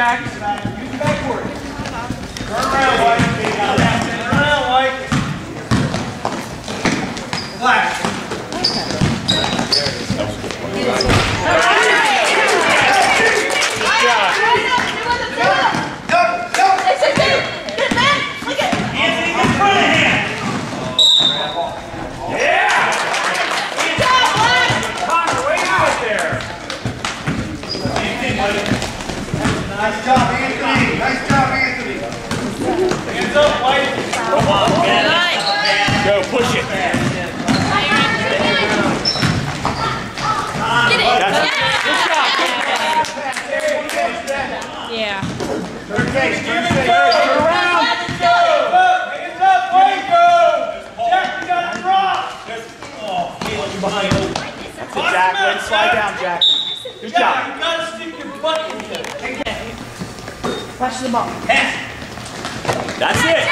Jack. Use the backboard. Turn around, White. Turn around, White. Relax. Anthony, in front of him. Yeah. Connor, way out there. Nice job, Anthony. Nice job, Anthony. Hands up, White. Come on, man. Go, push it. Yeah. Third base, third base. Turn around. Hands up, White, go. Jack, you got to drop. Oh, Caleb, you're behind. That's it, Jack. Way to slide down, Jack. Good job. You gotta stick your butt in there. Watch the ball. That's it.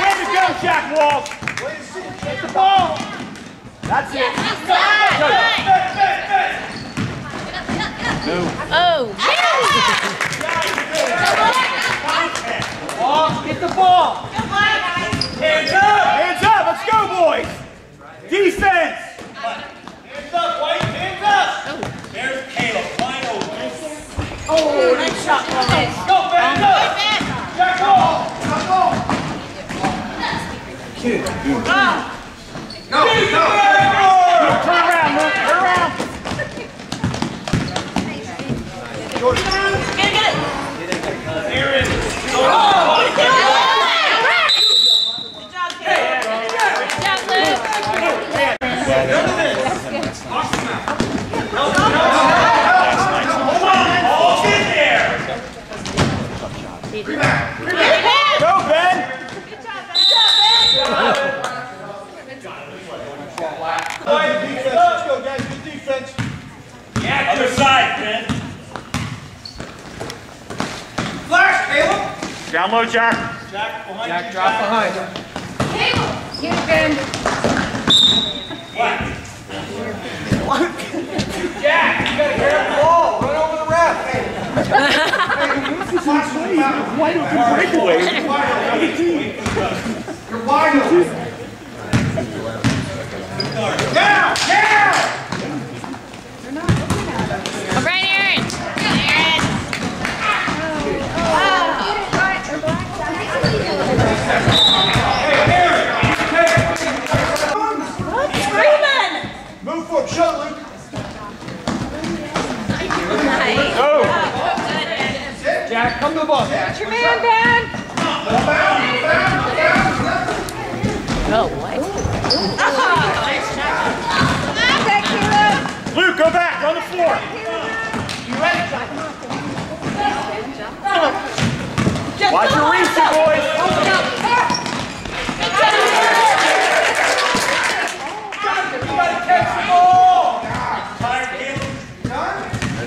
Way to go, Jack Walsh. Take the ball. That's it. Oh. Walsh, get the ball. Hands up. Hands up. Let's go, boys. Defense. Hands up, White. Hands up. There's Caleb. Wide open. Oh, nice shot. Go, Ben. Go. Jack Walsh. Go, go. Turn around, Luke. Turn around. Get it, get it. Aaron. Good job, Caleb. Good job, Luke. Ball's in there. Go, Ben. Let's go, guys. Good defense. Yeah, other side, Ben. Flash, Caleb. Down low, Jack. Jack, behind Jack, drop behind. Jack, you gotta grab the ball. Run over the ref. Why don't you Breakaway. You're wide open. Come to the ball. Your man, Ben. Oh, what? Luke, go back. Run the floor. You ready? Watch your reach, boys.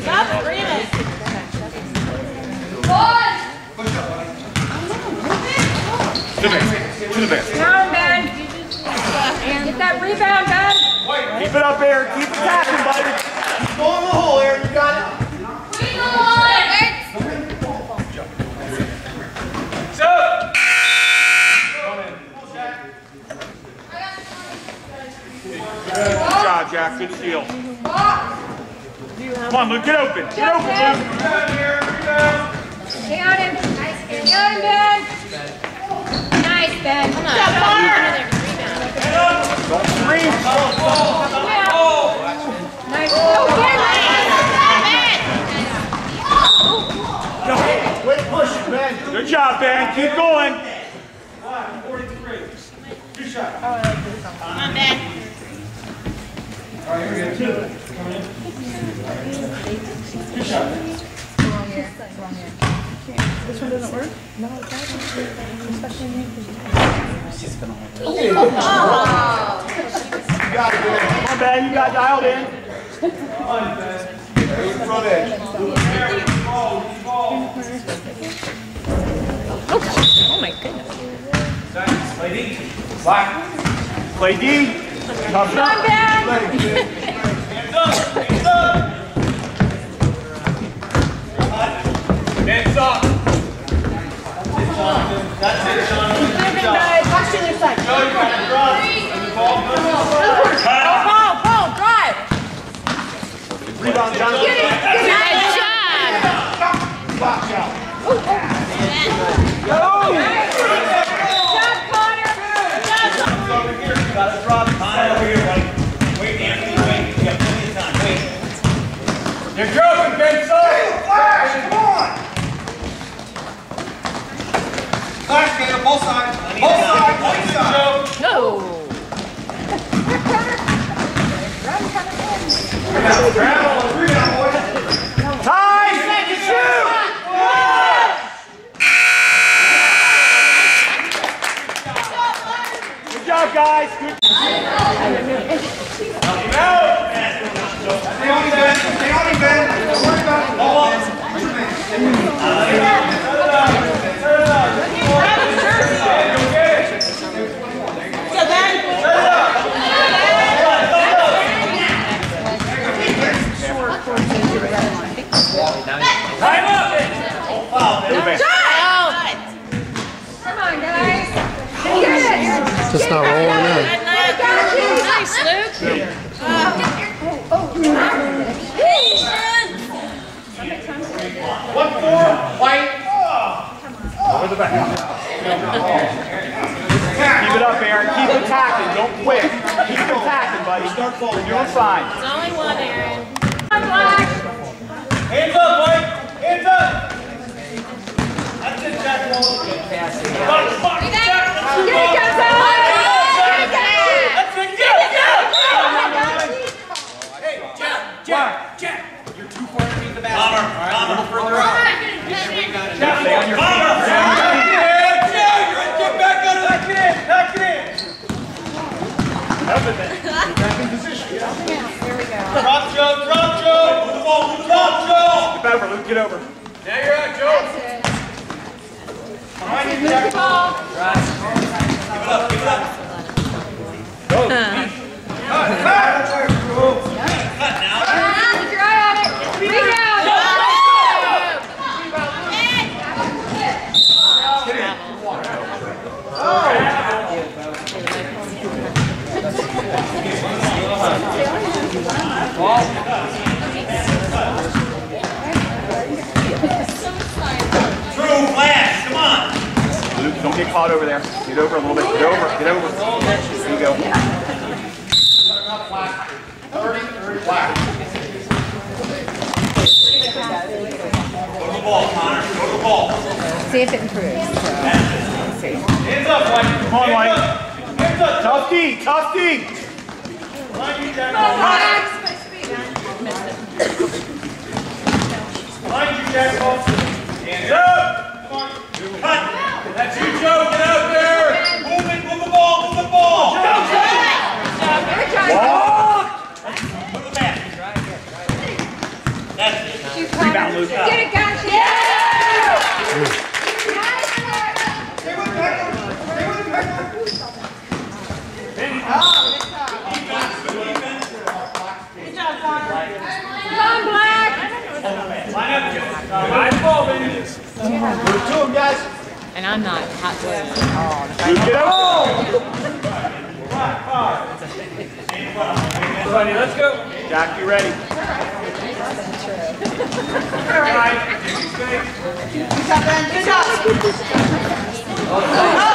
Stop Freeman. To the base. To the base. Down, Ben. Get that rebound, Ben. Keep it up, Aaron. Keep attacking, buddy. Go in the hole, Aaron. You got it. Good job, Jack. Good steal. Come on, Luke. Get open. Get open, Luke. Stay on him. Stay on him, Ben. Nice, Ben. Come on. Don't scream. Nice. Go, Ben. Quit pushing, Ben. Good job, Ben. Keep going. Come on, Ben. All right, here we go. Two. Good shot. This one doesn't work? No. She's gonna win. Come on, Ben, you got dialed in. Front edge. Oh my goodness. Play D. Tough Come on, Ben. Hands up, hands up. Hands up. That's it, Sean. Good job. Watch the side. Go, you got it, drop. And the ball goes Ball, ball, ball, drive. Rebound, Johnson. Get it. Good out. Good. Over here, you gotta drop. Time over here, buddy. Wait, Anthony, wait. You have plenty of time, wait. You're joking, Ben, sorry. Flash, come on. Flash, Caleb, both sides. Both sides, both sides. No. Rebound, boys. Time, second shoot. Good job, guys. Good. Stay on Ben. Stay on Don't worry about it. Time Just not rolling in. Nice, Luke. One, four, white. Over the back. Keep it up, Aaron. Keep attacking. Don't quit. Keep attacking, buddy. You're fine. It's only one, Aaron. Black. Hands up, Mike. Hands up. That's it, Jack. Box, box, Jack. That's Get your it, ball. Gonzalo. Get it. That's it. Get it, get it. Hey, Jack, Jack, Jack. You're too far underneath the basket. Bomber, bomber, further up. Jack, stay on your feet. Yeah, Jack, get back out of that kid. Back it in. Help it then. Back in position. Drop, Joe, drop, Joe. Move the ball, move the ball, Get over. Now you're out, Joe. Behind you, Jack. Give it up, give it up. Go. It. Rebound. Don't get caught over there. Get over a little bit. Get over, get over. There you go. Go to the ball, Connor. Go to the ball. See if it improves. Hands up, White. Come on, White. Hands up. Tough D, tough D. Line you, Jack. Line you, Jack. Hands up. Come on. That's you, Joe. Get out there. Move it, move the ball, move the ball. Walk. Move the back. That's it. Rebound, Luke. Get it, guys. Yeah. Stay with Becker. Stay with Becker. Come on, Black. Line up, Joe. Line ball, baby. Move to him, guys. And I'm not hot doing it at all. Luke, get out. Buddy, let's go. Jack, you ready?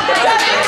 Get it,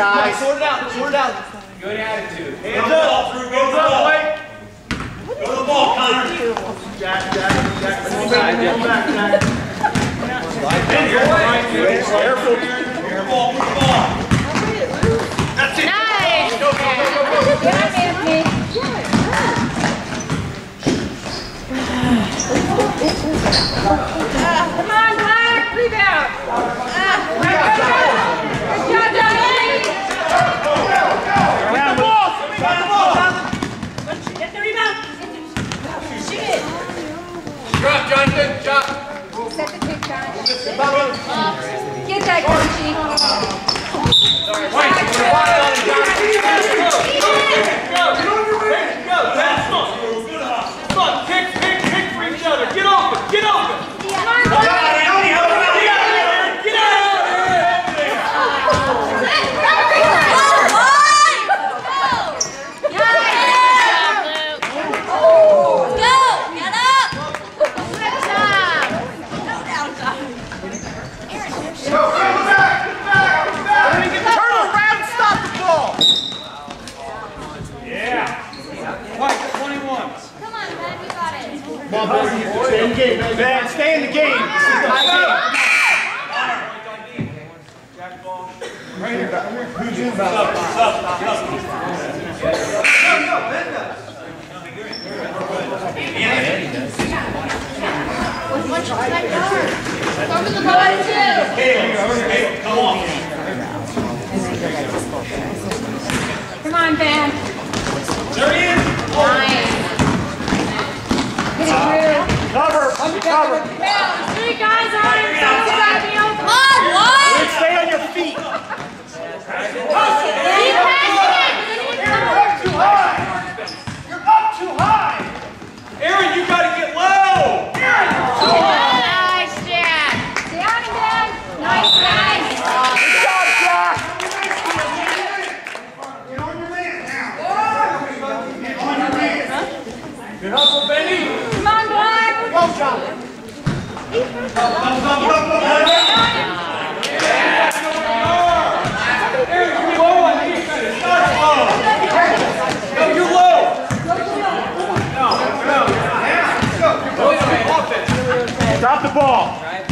guys. Sort it out. Sort it out. Good attitude. Hands up. Through. Hands up, Mike. Go to the ball, Connor. Jack, Jack, Jack. Come back, Jack. Bend your way. Careful. Your. Move the ball. That's it. Nice. Go, go, go, go, go. Yeah, Anthony. Come on, Clark, rebound! Ah, Get the ball. Get the rebound. Shoot it. Drop, Jonathan. Drop. Set the kick, Jonathan. Get that, Gucci. Sorry. Wait. Go. Go. Go. Go. Go. Go. Go. Go. Go. Go. Go. Go. Benny! Come on, Black! Go, John! Bum, bum, bum, bum, bum. Stop the ball. Right.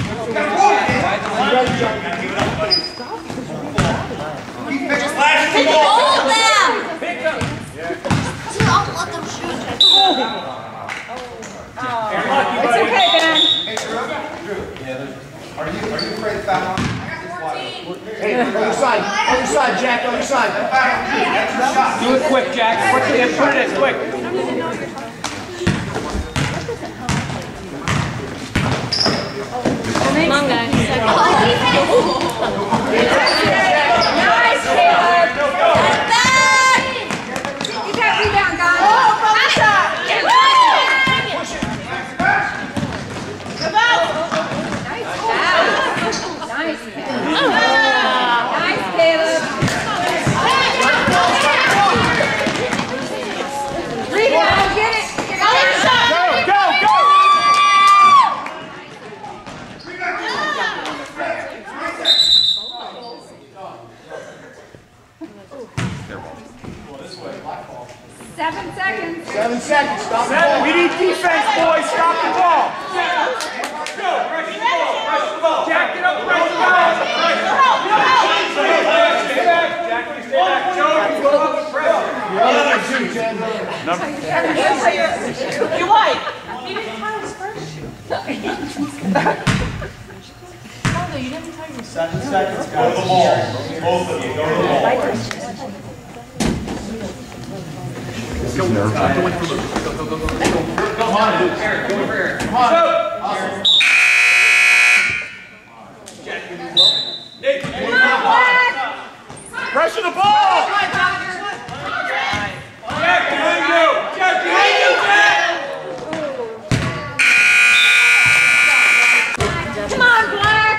Stop the ball. Are you, are you afraid of foul? Hey, on your side, on your side, Jack, on your side. That's your shot. Do it quick, Jack. Quickly, and put it in quick. Come on, guys. Nice, Caleb. Get that rebound, guys. Oh, bubble shot. Nice, Caleb. Nice, Caleb. Rebound, get it. Get it. Go, go, go! Seven seconds. Seven seconds, stop the ball. We need defense, boys. Stop the ball. Go. Press the ball. Press the ball. Jack, get up. Press the ball. Stay back. Jack, you stay back. Joe, go up and press it. You're on the two, Jen. You like? Seven seconds, Go to guys. the ball. Both of you, go to the ball. Come on, Luke. Come on. Come on, Black. Pressure the ball! Jack, behind you. Jack, behind you, Jack. Come on, Black.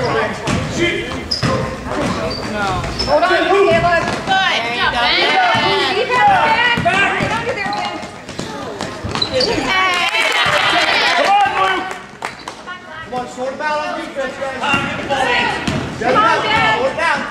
Hold on, Caleb. Good. Good job, Ben. Defense, Ben. Get under there, Ben. Come on, Luke. Come on, sort them on defense, guys. Come on, out. Ben. Hold down.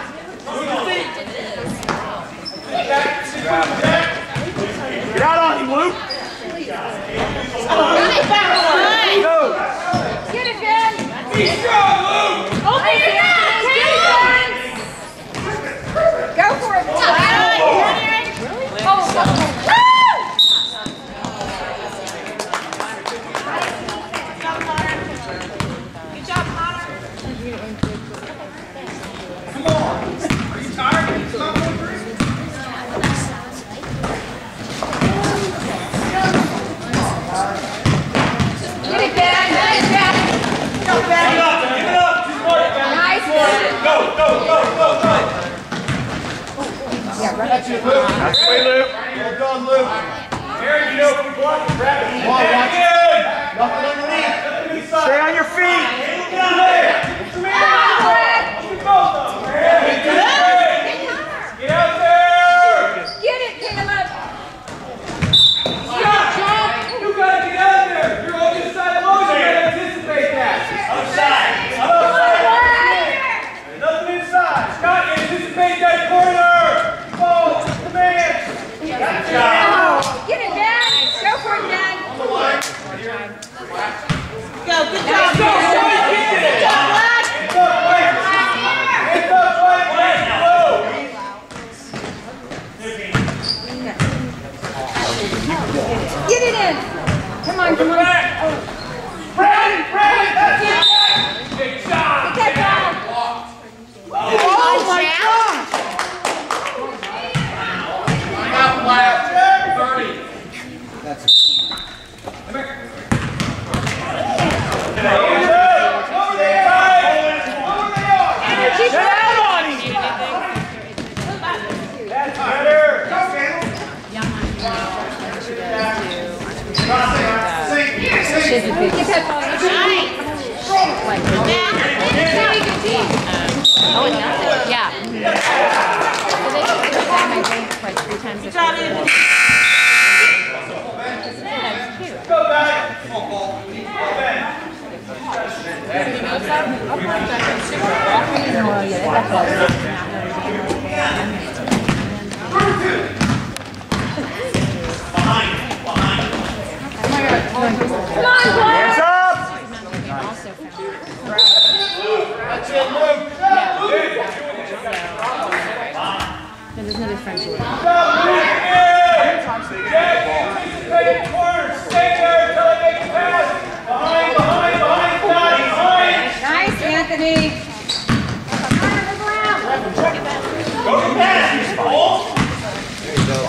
Stay there until I make a pass. Behind, behind, behind, behind, behind. Nice, Anthony.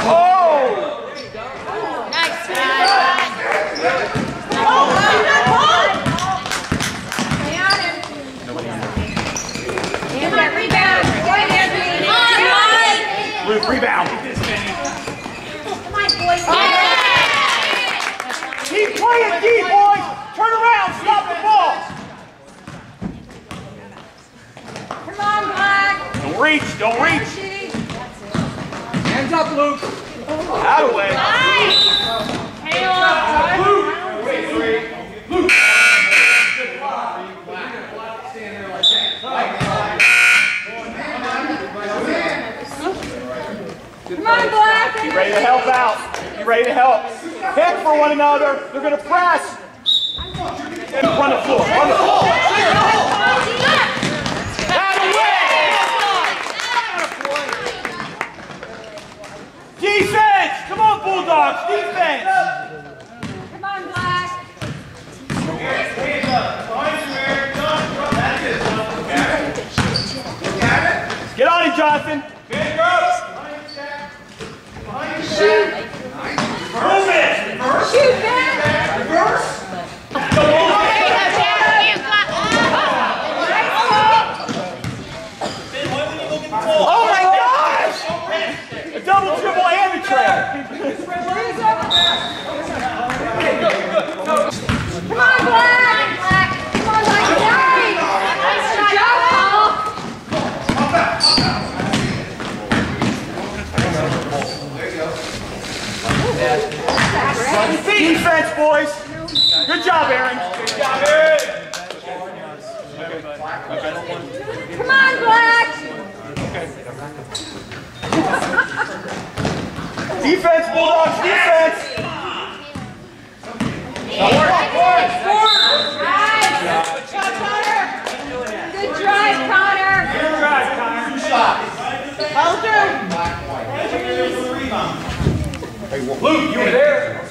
Oh! Nice, guys. Stay on him. Come on, rebound. Go ahead, Anthony. Come on, Mike. Luke, rebound. Come on, boys. Keep playing D, boys. Turn around. Stop the ball. Come on, Black. Don't reach. Don't reach. Hands up, Luke. Out of the way. Nice. Halo. Come on, Black. Be ready to help out. Be ready to help. Hit for one another. They're going to press. And run the floor. Run the floor. Out of the way. Defense. Come on, Bulldogs. Defense. Come on, Black. Hands up. Behind you, Eric. Done. That's it. Get on it, Jonathan. Man, go. Behind you, Jack. Behind you, Jack. Move it. Shoot, man. There you go, Jack. Hands up. Oh my gosh! A double, triple, and a trail. Come on, Black. Come on, Black. Nice. Nice job, Paul. Defense, boys. Good job, Aaron. Good job, Eric. Come on, Black. Defense, Bulldogs, defense. Nice. Good drive, Connor. Good drive, Connor. Two shots. Follow through. Luke, you were there.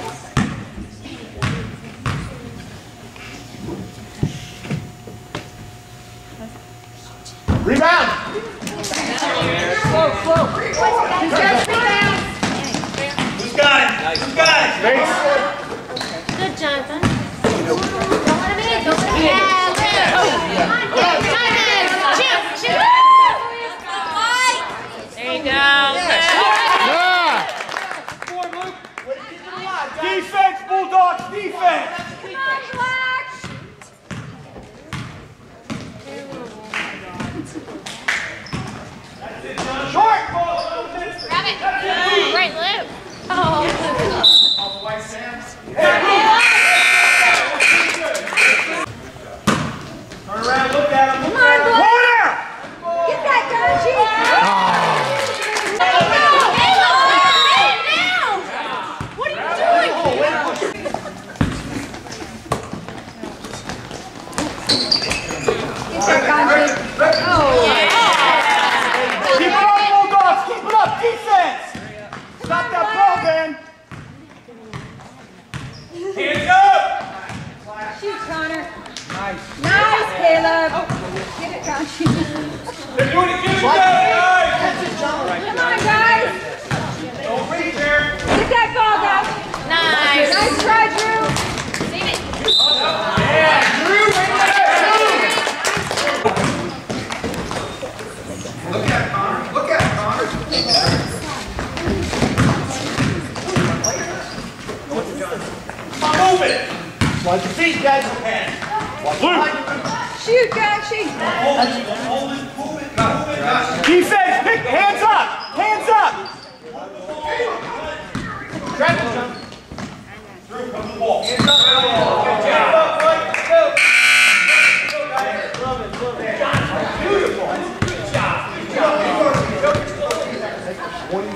Rebound. Who's got it? Who's got it? Base. Good, Jonathan. Don't let him in. Don't let him in. Yeah, Liv. Jonathan. Shoot. Shoot. There you go. Defense, Bulldogs, defense. Come on, Black. Short. Grab it. Right, Liv. Oh. Turn around, look at him. Come on. Corner. Caleb. Oh. Get it, Josh. They're doing it. Get it, guys. Come on, guys. Don't reach there. Get that ball, guys. Nice. Nice try, Drew. Save it. Yeah, Drew. Look at Connor. Look at Connor. Move it! Slide your feet, guys. Watch Luke! Shoot, guys, shoot. Defense, pick, hands up, hands up.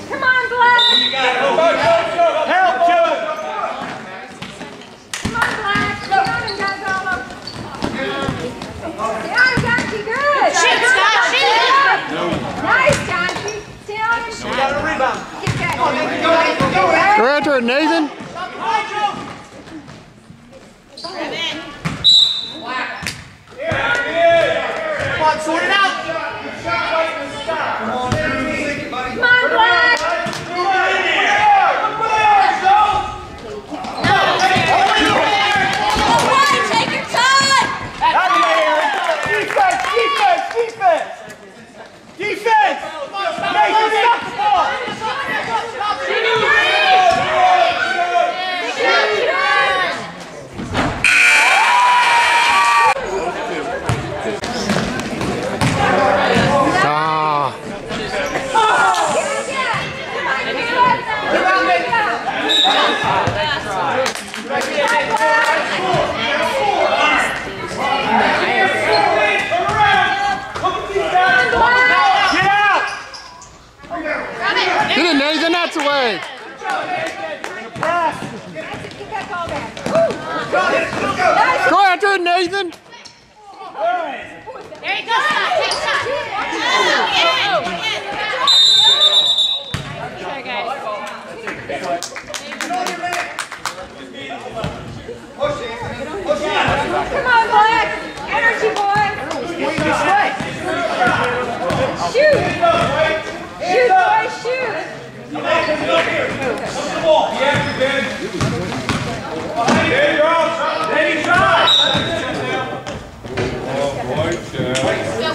Come on, Black. Help, Joe. Come on, Black. Stay on him, guys, all up. Stay on him, Jonty. Good. Shoot, Scott, shoot. Nice, Jonty. Stay on him. Got a rebound. Get that. Go after it, Nathan. Come on, sort it out. Come on, Black. Take your time. Out of there. Defense, defense, defense. Defense. Nathan, stop the ball. Ah, Get out. get it, Nathan. That's the way. Go after it, Nathan. There you go, Scott. Take a shot. Come on, Black. Energy, boy. This way. Shoot. Shoot, boy, shoot. Go,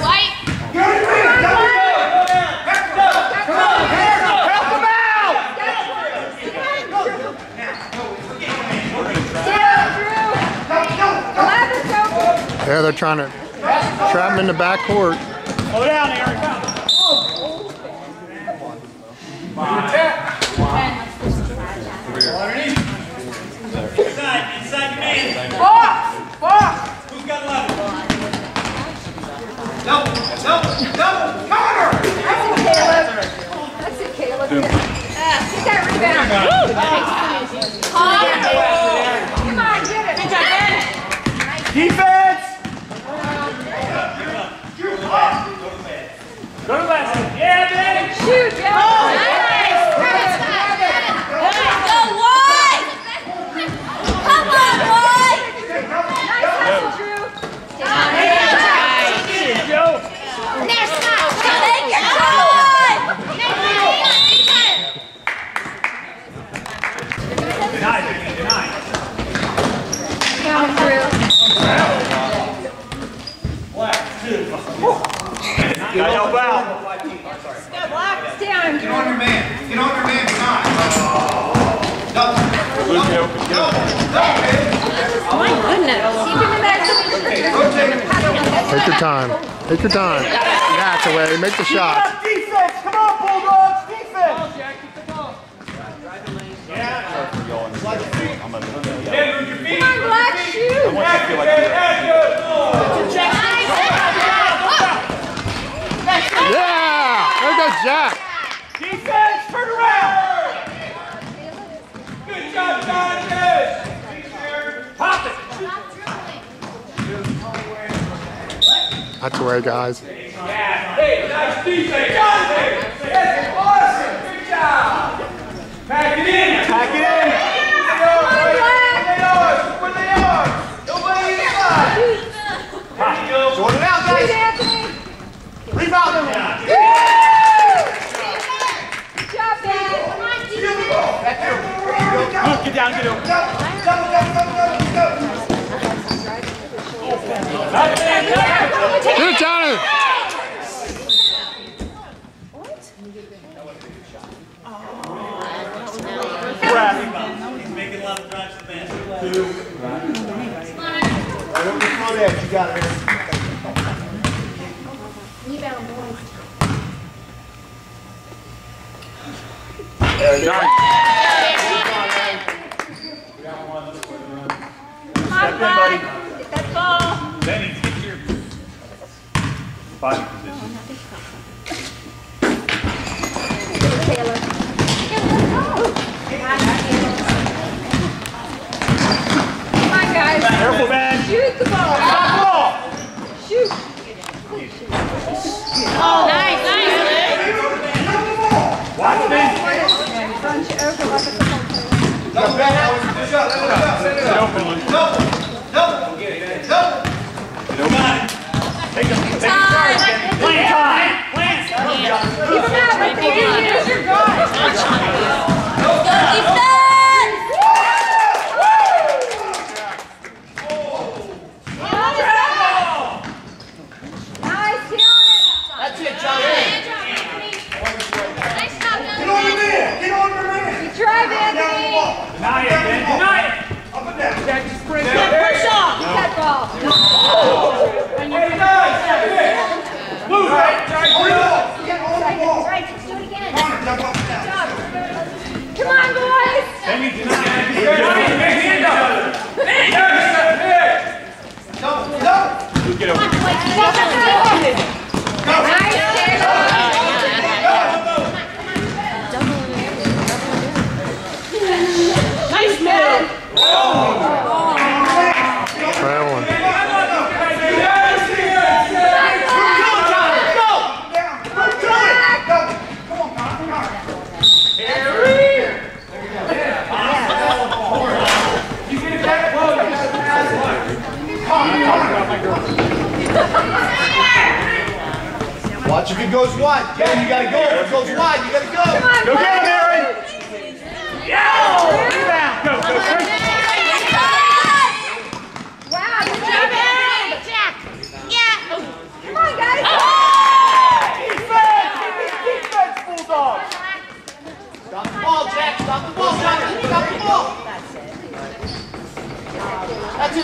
White. Help him out. Yeah, they're trying to trap him in the back court. Slow down, Eric. Inside, inside your man. Fox! Fox! Who's got 11? No, no, no, counter! That's it, Caleb. Get that rebound. Come on, get it. Defense. Go to basket. Yeah, man. Shoot, yeah. Go, White. Come on, White. Nice hustle, Drew. Joe. There, Scott. Take your time. Denied, denied. Come on, Drew. Gotta help out. Stay on Get on your man. Get on your man behind. No. No. No. Keep him in that. Rotate. Take your time. Take your time. That's the way. Make the shot. Defense. Come on, Bulldogs. Defense. Come on, Black, shoot. Yeah. There goes Jack. Defense. Turn around. Good job, Jonathan. Pop it. That's the way, guys. Yeah. Hey, nice defense. Jonathan. That's awesome. Good job. Pack it in. Pack it in. Where they are. Nobody inside. Sort it out, Shoot, guys. Anthony. Rebound them. Good job, Dad. Luke, get down, get over. Good,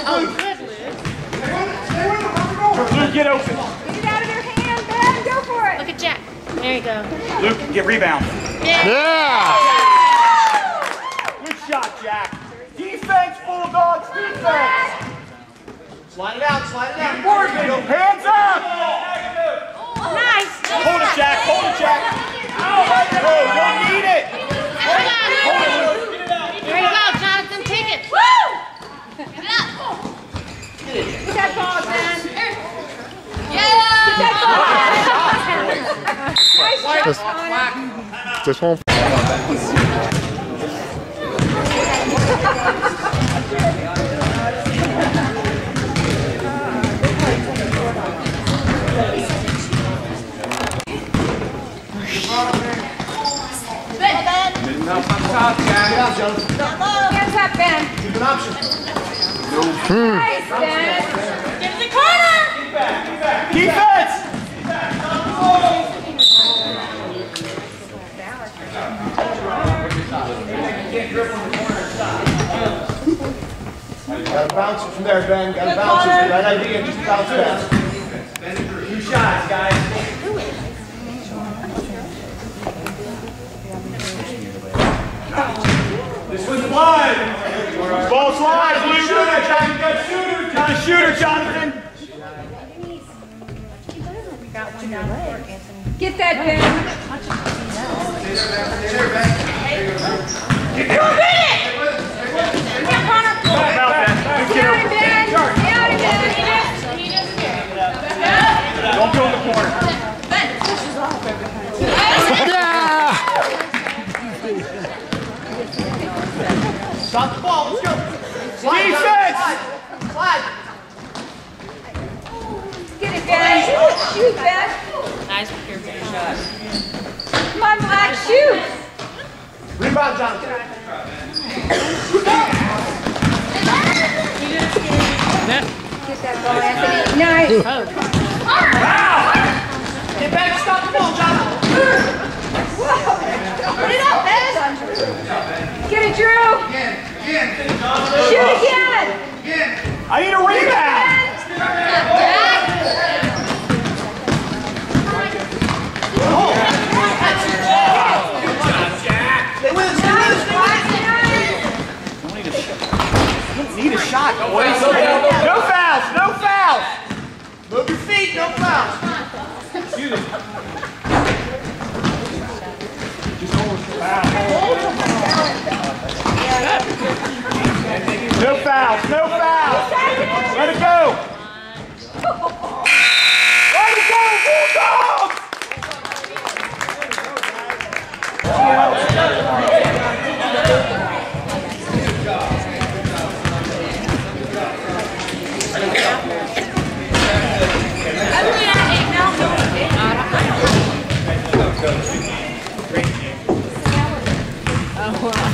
That's it, Luke. Luke, get open. Get it out of their hand, Ben. Go for it. Look at Jack. There you go. Luke, get rebound. Yeah! Good shot, Jack. Defense, Bulldogs, defense. Slide it out. Slide it out. Morgan, hands up. Nice. Hold it, Jack. Hold it, Jack. Oh, don't need it. Hold it, Luke. There you go, Jonathan. Take it. Woo! Get it up. Get that ball, Ben. Yeah. Nice job, Just- Connor. Just one. Hands up, Ben. Keep an option. Nice, Ben. Get the corner. Defense. Gotta bounce it from there, Ben. Gotta bounce it. Right idea. Just bounce fast. Two shots, guys. This was wide. Ball's wide. Luke. Shooter, Jonathan. Shooter, Jonathan. Shooter, Jonathan. Get that, Ben. About that. Luke, get Down, over. Ben. Down, Ben. Don't go in the corner. Stop the ball. Let's go. Slide, Defense. Slide. Slide. Get it, Ben. Shoot, Ben. Nice pure shot. Come on, Black. Shoot. Rebound, Jonathan. Get that ball, Anthony. Nice. Get back. Stop the ball, Jonathan. Shoot again! I need a rebound! Need a shot. No, no, fouls, no, no fouls. No fouls. Move your feet. No fouls. Shoot it. Just hold the foul. No fouls, no fouls. Let it go. Let it go, Bulldog!